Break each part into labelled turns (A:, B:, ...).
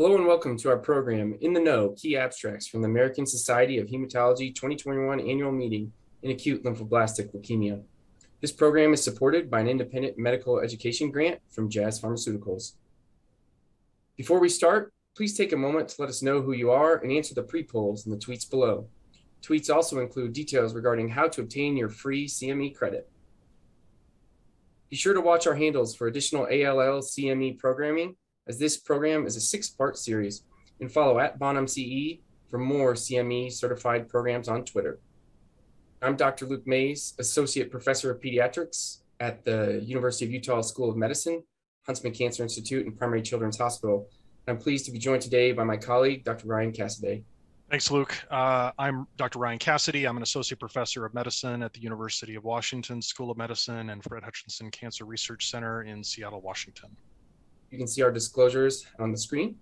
A: Hello and welcome to our program, In the Know Key Abstracts from the American Society of Hematology 2021 Annual Meeting in Acute Lymphoblastic Leukemia. This program is supported by an independent medical education grant from Jazz Pharmaceuticals. Before we start, please take a moment to let us know who you are and answer the pre-polls in the tweets below. Tweets also include details regarding how to obtain your free CME credit. Be sure to watch our handles for additional ALL CME programming as this program is a six-part series, and follow at Bonum CE for more CME certified programs on Twitter. I'm Dr. Luke Maese, Associate Professor of Pediatrics at the University of Utah School of Medicine, Huntsman Cancer Institute, and Primary Children's Hospital. I'm pleased to be joined today by my colleague, Dr. Ryan Cassaday.
B: Thanks, Luke. Uh, I'm Dr. Ryan Cassaday. I'm an associate professor of medicine at the University of Washington School of Medicine and Fred Hutchinson Cancer Research Center in Seattle, Washington.
A: You can see our disclosures on the screen.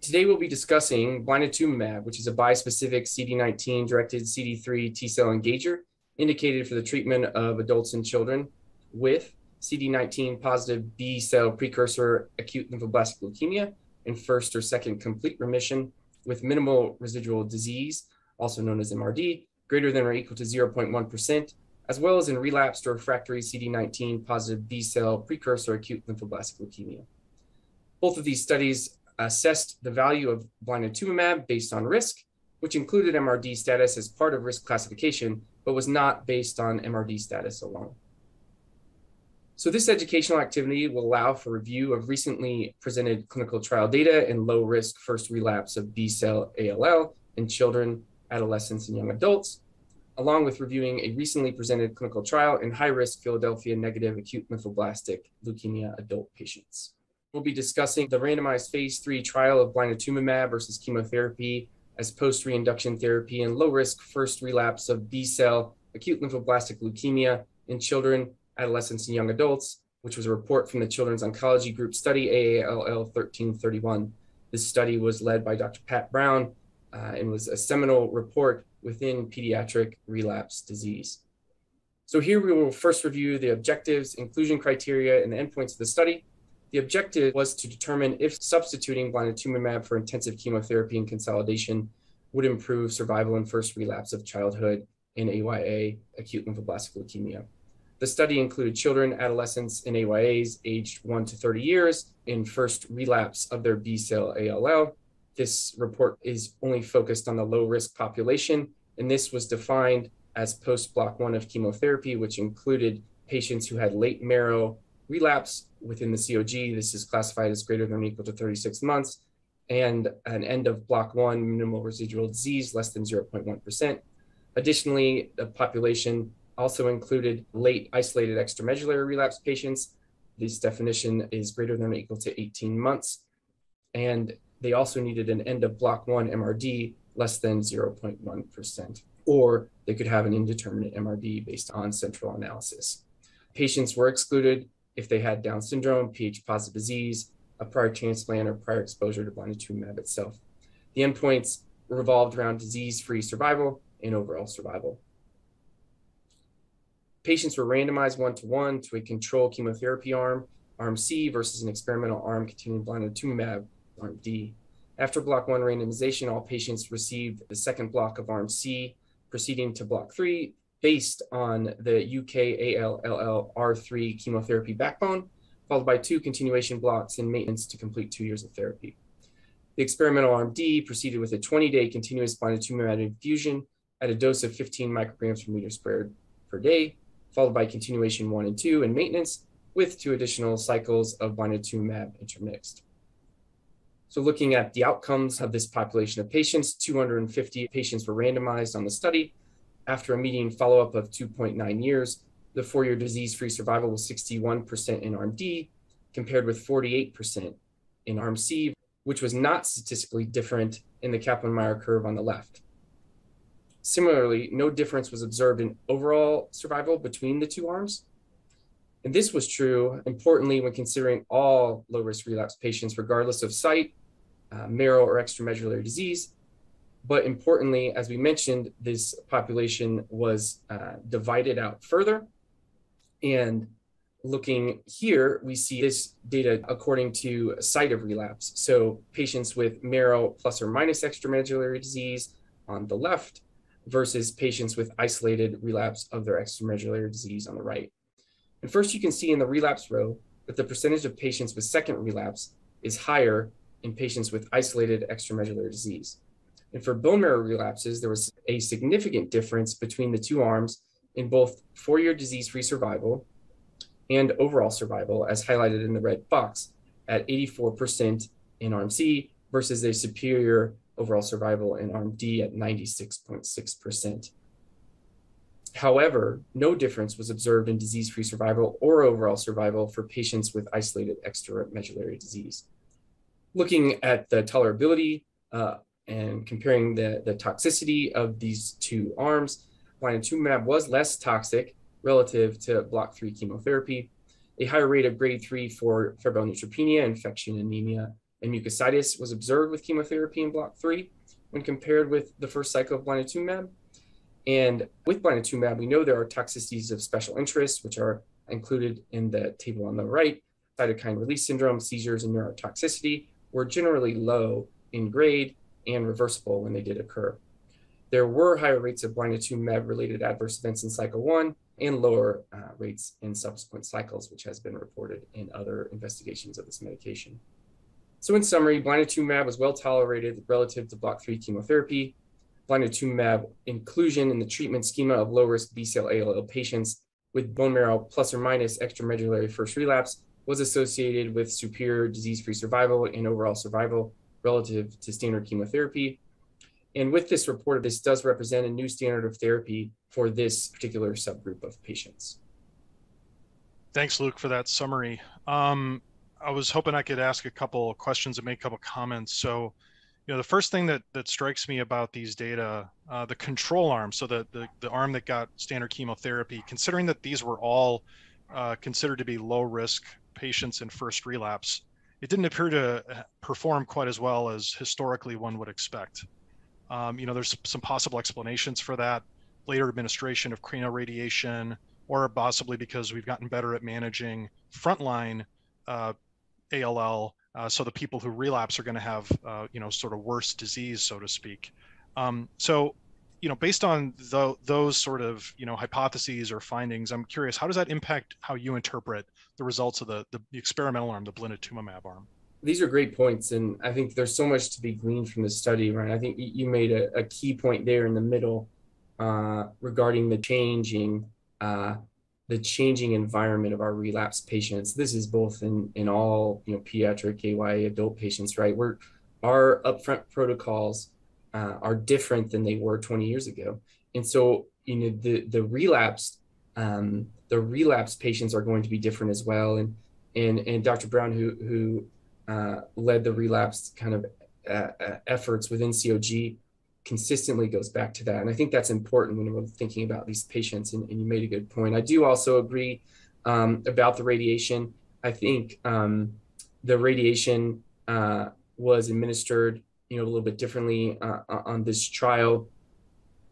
A: Today we'll be discussing blinatumomab, which is a bispecific CD19 directed CD3 T cell engager indicated for the treatment of adults and children with CD19 positive B cell precursor acute lymphoblastic leukemia in first or second complete remission with minimal residual disease, also known as MRD, greater than or equal to 0.1%, as well as in relapsed or refractory CD19 positive B cell precursor acute lymphoblastic leukemia. Both of these studies assessed the value of blinatumomab based on risk, which included MRD status as part of risk classification, but was not based on MRD status alone. So this educational activity will allow for review of recently presented clinical trial data in low risk first relapse of B cell ALL in children, adolescents, and young adults, along with reviewing a recently presented clinical trial in high-risk Philadelphia negative acute lymphoblastic leukemia adult patients. We'll be discussing the randomized phase three trial of blinatumomab versus chemotherapy as post-reinduction therapy in low-risk first relapse of B-cell acute lymphoblastic leukemia in children, adolescents, and young adults, which was a report from the Children's Oncology Group study AALL 1331. This study was led by Dr. Pat Brown uh, and was a seminal report within pediatric relapse disease. So here we will first review the objectives, inclusion criteria, and the endpoints of the study. The objective was to determine if substituting blinatumomab for intensive chemotherapy and consolidation would improve survival in first relapse of childhood in AYA, acute lymphoblastic leukemia. The study included children, adolescents, and AYAs aged 1 to 30 years in first relapse of their B cell ALL. This report is only focused on the low risk population and this was defined as post block one of chemotherapy, which included patients who had late marrow relapse within the COG. This is classified as greater than or equal to 36 months, and an end of block one minimal residual disease less than 0.1%. Additionally, the population also included late isolated extramedullary relapse patients. This definition is greater than or equal to 18 months. And they also needed an end of block one MRD less than 0.1%, or they could have an indeterminate MRD based on central analysis. Patients were excluded if they had Down syndrome, Ph positive disease, a prior transplant, or prior exposure to blinatumomab itself. The endpoints revolved around disease-free survival and overall survival. Patients were randomized one-to-one to a control chemotherapy arm, arm C, versus an experimental arm containing blinatumomab, arm D. After block one randomization, all patients received the second block of arm C, proceeding to block three based on the UKALLR3 chemotherapy backbone, followed by two continuation blocks and maintenance to complete two years of therapy. The experimental arm D proceeded with a 20-day continuous blinatumomab infusion at a dose of 15 micrograms per meter squared per day, followed by continuation one and two and maintenance with two additional cycles of blinatumomab intermixed. So looking at the outcomes of this population of patients, 250 patients were randomized on the study. After a median follow-up of 2.9 years, the four-year disease-free survival was 61% in arm D, compared with 48% in arm C, which was not statistically different in the Kaplan-Meier curve on the left. Similarly, no difference was observed in overall survival between the two arms. And this was true, importantly, when considering all low-risk relapse patients, regardless of site uh, marrow or extramedullary disease. But importantly, as we mentioned, this population was uh, divided out further. And looking here, we see this data according to site of relapse. So patients with marrow plus or minus extramedullary disease on the left versus patients with isolated relapse of their extramedullary disease on the right. And first, you can see in the relapse row that the percentage of patients with second relapse is higher in patients with isolated extramedullary disease. And for bone marrow relapses, there was a significant difference between the two arms in both four year disease free survival and overall survival, as highlighted in the red box, at 84% in arm C versus a superior overall survival in arm D at 96.6%. However, no difference was observed in disease free survival or overall survival for patients with isolated extramedullary disease. Looking at the tolerability uh, and comparing the, the toxicity of these two arms, blinatumomab was less toxic relative to block 3 chemotherapy. A higher rate of grade 3 for febrile neutropenia, infection, anemia, and mucositis was observed with chemotherapy in block 3 when compared with the first cycle of blinatumomab. And with blinatumomab, we know there are toxicities of special interest, which are included in the table on the right. Cytokine release syndrome, seizures, and neurotoxicity were generally low in grade and reversible when they did occur. There were higher rates of blinatumomab related adverse events in cycle one and lower uh, rates in subsequent cycles, which has been reported in other investigations of this medication. So in summary, blinatumomab was well tolerated relative to block 3 chemotherapy. Blinatumomab inclusion in the treatment schema of low-risk B-cell ALL patients with bone marrow plus or minus extramedullary first relapse was associated with superior disease-free survival and overall survival relative to standard chemotherapy. And with this report, this does represent a new standard of therapy for this particular subgroup of patients.
B: Thanks, Luke, for that summary. Um, I was hoping I could ask a couple questions and make a couple comments. So, you know, the first thing that that strikes me about these data, uh, the control arm, so the, the the arm that got standard chemotherapy, considering that these were all uh, considered to be low risk patients in first relapse, it didn't appear to uh, perform quite as well as historically one would expect. Um, you know, there's some possible explanations for that. Later administration of cranial radiation, or possibly because we've gotten better at managing frontline uh, ALL. Uh, so the people who relapse are going to have, uh, you know, sort of worse disease, so to speak. Um, so, you know, based on the, those sort of, you know, hypotheses or findings, I'm curious, how does that impact how you interpret the results of the, the, the experimental arm, the blinatumomab arm?
A: These are great points, and I think there's so much to be gleaned from the study, right? I think you made a, a key point there in the middle uh, regarding the changing uh, the changing environment of our relapse patients. This is both in in all you know pediatric AYA adult patients, right? We're our upfront protocols uh, are different than they were 20 years ago, and so you know the the relapse um, the relapse patients are going to be different as well. And and and Dr. Brown, who who uh, led the relapse kind of uh, uh efforts within COG, consistently goes back to that. And I think that's important when we're thinking about these patients. And, and you made a good point. I do also agree um, about the radiation. I think um, the radiation uh, was administered, you know, a little bit differently uh, on this trial.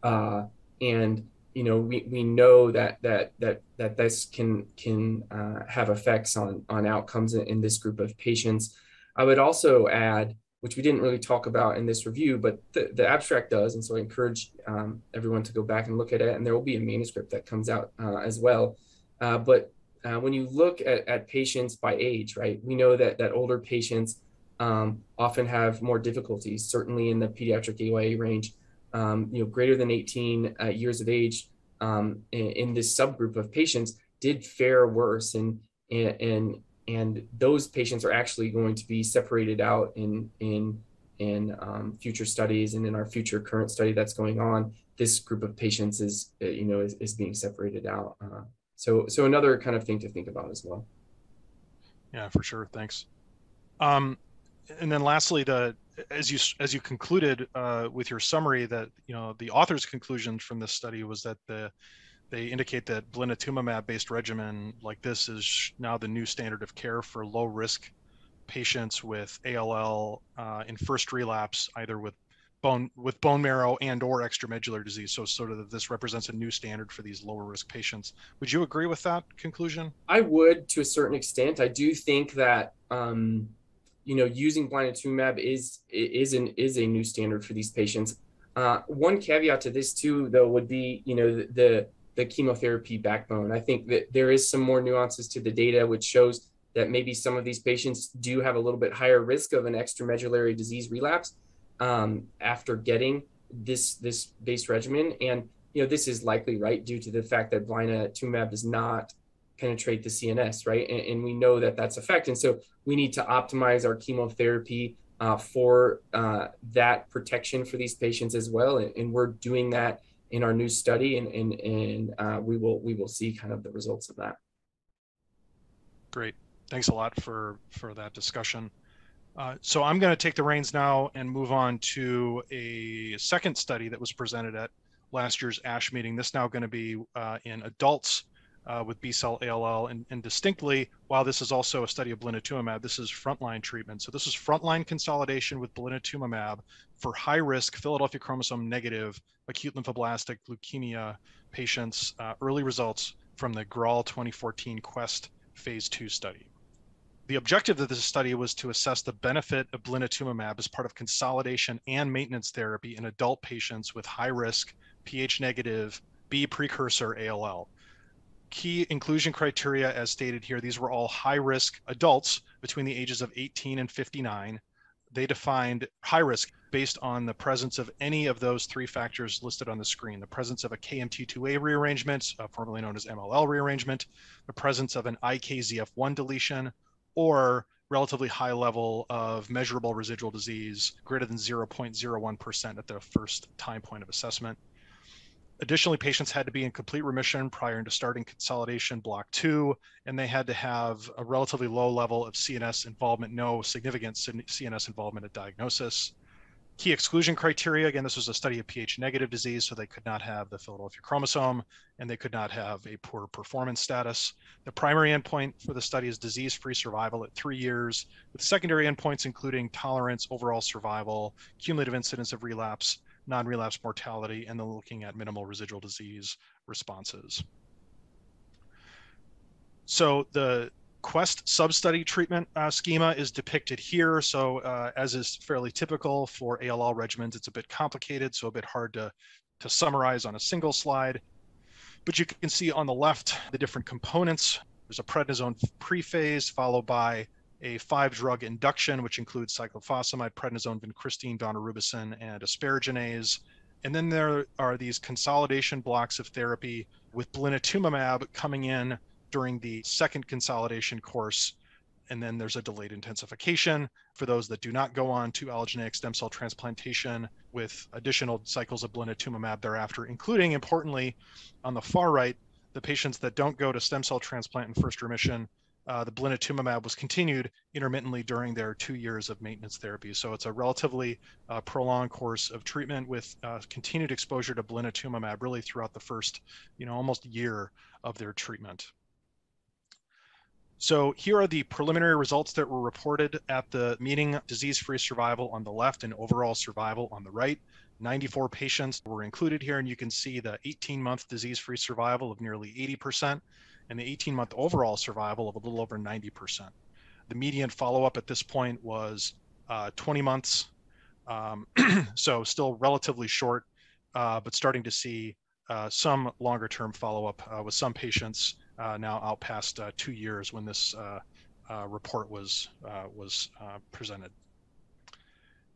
A: Uh, and you know, we, we know that that that that this can can uh, have effects on on outcomes in, in this group of patients. I would also add which we didn't really talk about in this review, but the, the abstract does. And so I encourage um, everyone to go back and look at it. And there will be a manuscript that comes out uh, as well. Uh, but uh, when you look at, at patients by age, right, we know that, that older patients um, often have more difficulties, certainly in the pediatric AYA range. Um, you know, greater than 18 uh, years of age um, in, in, this subgroup of patients did fare worse. And, and, and those patients are actually going to be separated out in in in um, future studies and in our future current study that's going on this group of patients is uh, you know is, is being separated out uh, so so another kind of thing to think about as well
B: yeah for sure thanks um, and then lastly the as you as you concluded uh, with your summary that you know the author's conclusion from this study was that the they indicate that blinatumomab based regimen like this is now the new standard of care for low risk patients with ALL uh, in first relapse, either with bone with bone marrow and or extramedullary disease. So sort of this represents a new standard for these lower risk patients. Would you agree with that conclusion?
A: I would to a certain extent. I do think that um, you know using blinatumomab is is an is a new standard for these patients. Uh, one caveat to this too, though, would be you know the, the the chemotherapy backbone. I think that there is some more nuances to the data which shows that maybe some of these patients do have a little bit higher risk of an extramedullary disease relapse um, after getting this this base regimen. And you know this is likely right due to the fact that blinatumomab does not penetrate the CNS, right? And, and, we know that that's a fact. And so we need to optimize our chemotherapy uh, for uh, that protection for these patients as well. And, and, we're doing that in our new study, and and, and uh, we will we will see kind of the results of that.
B: Great, thanks a lot for for that discussion. Uh, so I'm going to take the reins now and move on to a second study that was presented at last year's ASH meeting. This now going to be uh, in adults uh, with B-cell ALL, and, and, distinctly, while this is also a study of blinatumomab, this is frontline treatment. So this is frontline consolidation with blinatumomab for high-risk Philadelphia chromosome negative acute lymphoblastic leukemia patients. Uh, early results from the GRAALL 2014 Quest phase two study. The objective of this study was to assess the benefit of blinatumomab as part of consolidation and maintenance therapy in adult patients with high risk Ph negative B precursor ALL. Key inclusion criteria, as stated here, these were all high risk adults between the ages of 18 and 59. They defined high risk based on the presence of any of those three factors listed on the screen the presence of a KMT2A rearrangement, uh, formerly known as MLL rearrangement, the presence of an IKZF1 deletion, or relatively high level of measurable residual disease greater than 0.01% at the first time point of assessment. Additionally, patients had to be in complete remission prior to starting consolidation block two, and they had to have a relatively low level of CNS involvement, no significant CNS involvement at diagnosis. Key exclusion criteria, again, this was a study of Ph negative disease, so they could not have the Philadelphia chromosome and they could not have a poor performance status. The primary endpoint for the study is disease-free survival at three years, with secondary endpoints including tolerance, overall survival, cumulative incidence of relapse, non-relapse mortality, and then looking at minimal residual disease responses. So the Quest substudy treatment uh, schema is depicted here. So uh, as is fairly typical for ALL regimens, it's a bit complicated, so a bit hard to, to summarize on a single slide. But you can see on the left the different components. There's a prednisone prephase followed by a five drug induction, which includes cyclophosphamide, prednisone, vincristine, daunorubicin, and asparaginase. And then there are these consolidation blocks of therapy with blinatumomab coming in during the second consolidation course. And then there's a delayed intensification for those that do not go on to allogeneic stem cell transplantation with additional cycles of blinatumomab thereafter, including importantly on the far right, the patients that don't go to stem cell transplant in first remission uh, the blinatumomab was continued intermittently during their two years of maintenance therapy. So it's a relatively uh, prolonged course of treatment with uh, continued exposure to blinatumomab really throughout the first, you know, almost year of their treatment. So here are the preliminary results that were reported at the meeting, disease-free survival on the left and overall survival on the right. 94 patients were included here, and you can see the 18-month disease-free survival of nearly 80%, and the 18 month overall survival of a little over 90%. The median follow up at this point was uh, 20 months, um, so still relatively short, uh, but starting to see uh, some longer term follow up uh, with some patients uh, now out past uh, two years when this report was, was presented.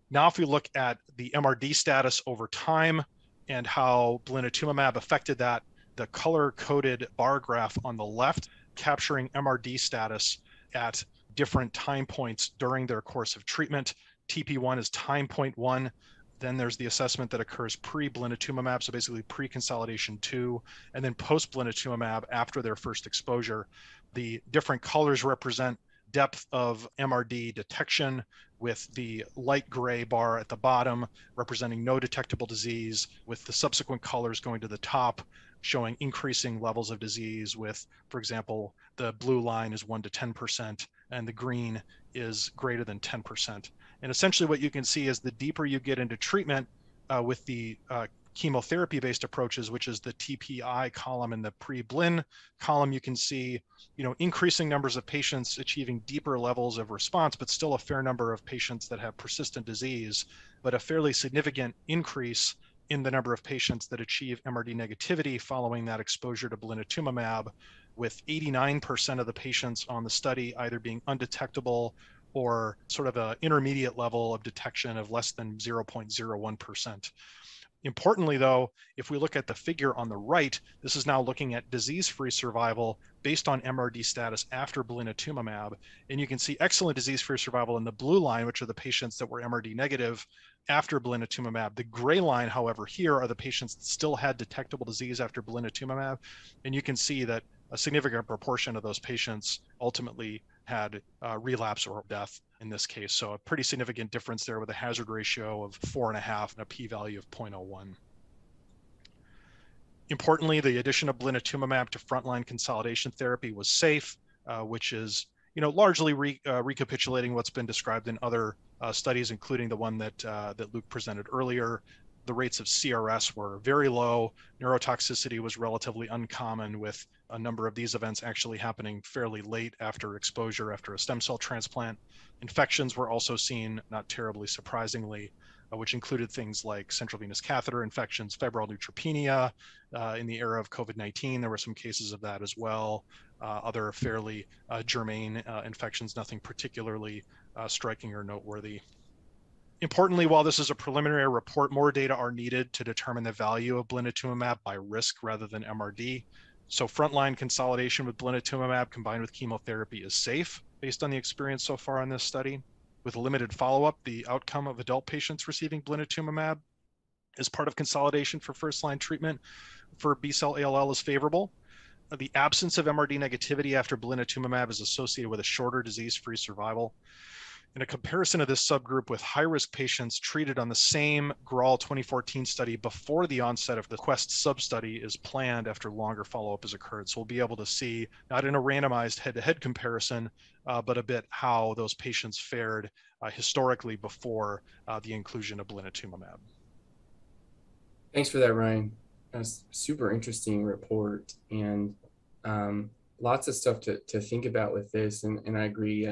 B: Now, if we look at the MRD status over time and how blinatumomab affected that, the color coded bar graph on the left capturing MRD status at different time points during their course of treatment. TP1 is time point one. Then there's the assessment that occurs pre blinatumomab, so basically pre consolidation two, and then post blinatumomab after their first exposure. The different colors represent depth of MRD detection with the light gray bar at the bottom representing no detectable disease with the subsequent colors going to the top showing increasing levels of disease with, for example, the blue line is 1 to 10%, and the green is greater than 10%. And essentially, what you can see is the deeper you get into treatment uh, with the uh, chemotherapy based approaches, which is the TPI column and the pre-Blinn column, you can see, you know, increasing numbers of patients achieving deeper levels of response, but still a fair number of patients that have persistent disease, but a fairly significant increase in the number of patients that achieve MRD negativity following that exposure to blinatumomab, with 89% of the patients on the study either being undetectable or sort of an intermediate level of detection of less than 0.01%. Importantly, though, if we look at the figure on the right, this is now looking at disease-free survival based on MRD status after blinatumomab. And you can see excellent disease-free survival in the blue line, which are the patients that were MRD negative after blinatumomab. The gray line, however, here are the patients that still had detectable disease after blinatumomab. And you can see that a significant proportion of those patients ultimately had uh, relapse or death in this case. So a pretty significant difference there with a hazard ratio of four and a half and a p-value of 0.01. Importantly, the addition of blinatumomab to frontline consolidation therapy was safe, uh, which is you know largely re, uh, recapitulating what's been described in other uh, studies, including the one that uh, that Luke presented earlier. The rates of CRS were very low. Neurotoxicity was relatively uncommon, with a number of these events actually happening fairly late after exposure after a stem cell transplant. Infections were also seen, not terribly surprisingly, which included things like central venous catheter infections, febrile neutropenia. Uh, in the era of COVID 19, there were some cases of that as well. Uh, other fairly uh, germane uh, infections, nothing particularly uh, striking or noteworthy. Importantly, while this is a preliminary report, more data are needed to determine the value of blinatumomab by risk rather than MRD. So frontline consolidation with blinatumomab combined with chemotherapy is safe based on the experience so far in this study. With limited follow-up, the outcome of adult patients receiving blinatumomab as part of consolidation for first-line treatment for B-cell ALL is favorable. Uh, the absence of MRD negativity after blinatumomab is associated with a shorter disease-free survival. In a comparison of this subgroup with high risk patients treated on the same GRAALL 2014 study before the onset of the QUEST substudy is planned after longer follow up has occurred. So we'll be able to see, not in a randomized head to head comparison, uh, but a bit how those patients fared uh, historically before uh, the inclusion of blinatumomab.
A: Thanks for that, Ryan. That's super interesting report and um, lots of stuff to, to think about with this. And, and I agree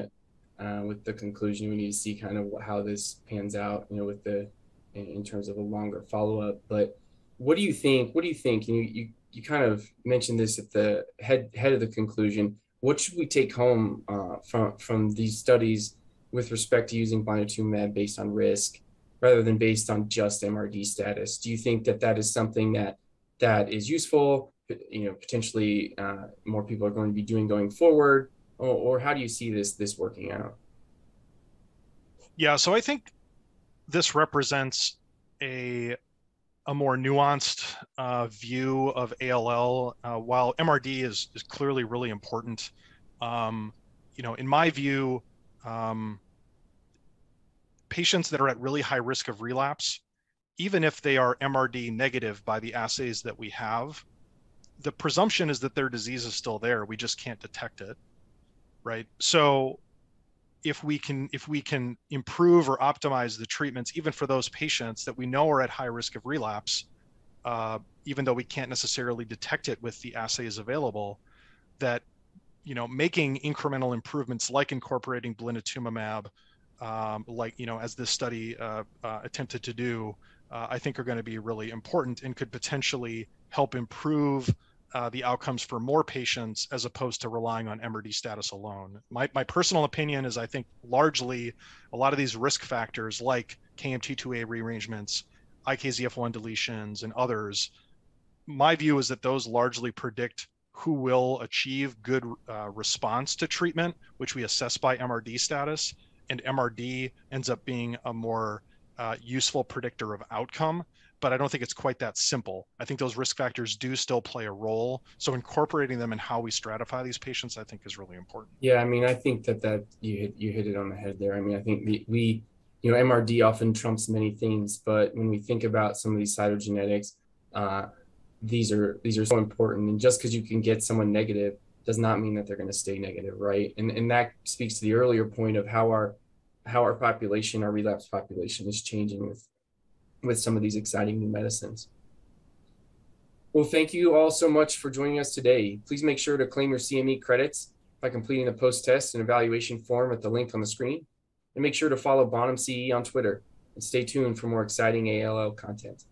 A: uh, with the conclusion. We need to see kind of how this pans out, you know, with the in, in terms of a longer follow up. But what do you think? What do you think? You you you kind of mentioned this at the head head of the conclusion. What should we take home uh, from from these studies with respect to using blinatumomab based on risk rather than based on just MRD status? Do you think that that is something that that is useful? You know, potentially uh, more people are going to be doing going forward or, or how do you see this this working out?
B: Yeah, so I think this represents a a more nuanced uh, view of ALL. Uh, while MRD is is clearly really important, um, you know, in my view, um, patients that are at really high risk of relapse, even if they are MRD negative by the assays that we have, the presumption is that their disease is still there. We just can't detect it right? So if we can if we can improve or optimize the treatments even for those patients that we know are at high risk of relapse uh, even though we can't necessarily detect it with the assays available that you know making incremental improvements like incorporating blinatumomab um, like you know as this study uh, uh, attempted to do uh, i think are going to be really important and could potentially help improve uh, the outcomes for more patients as opposed to relying on MRD status alone. My, my personal opinion is I think largely a lot of these risk factors like KMT2A rearrangements, IKZF1 deletions, and others, my view is that those largely predict who will achieve good uh, response to treatment, which we assess by MRD status. And MRD ends up being a more uh, useful predictor of outcome but I don't think it's quite that simple. I think those risk factors do still play a role. So incorporating them in how we stratify these patients, I think, is really important.
A: Yeah, I mean, I think that that you hit you hit it on the head there. I mean, I think the, we, you know, MRD often trumps many things, but when we think about some of these cytogenetics, uh, these are these are so important. And just because you can get someone negative does not mean that they're going to stay negative, right? And and that speaks to the earlier point of how our how our population, our relapse population, is changing with with some of these exciting new medicines. Well, thank you all so much for joining us today. Please make sure to claim your CME credits by completing the post-test and evaluation form at the link on the screen. And make sure to follow Bonum CE on Twitter and stay tuned for more exciting ALL content.